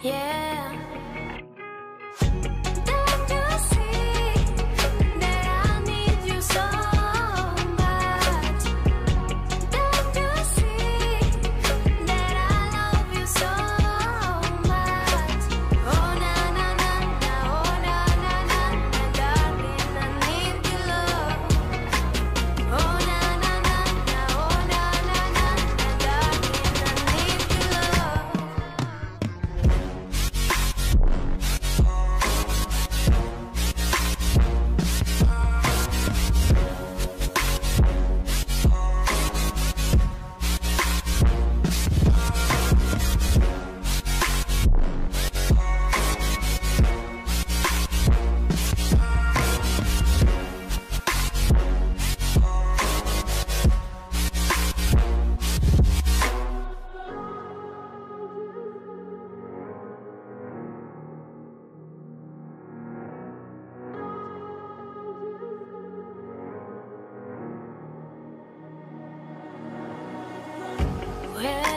Yeah. Where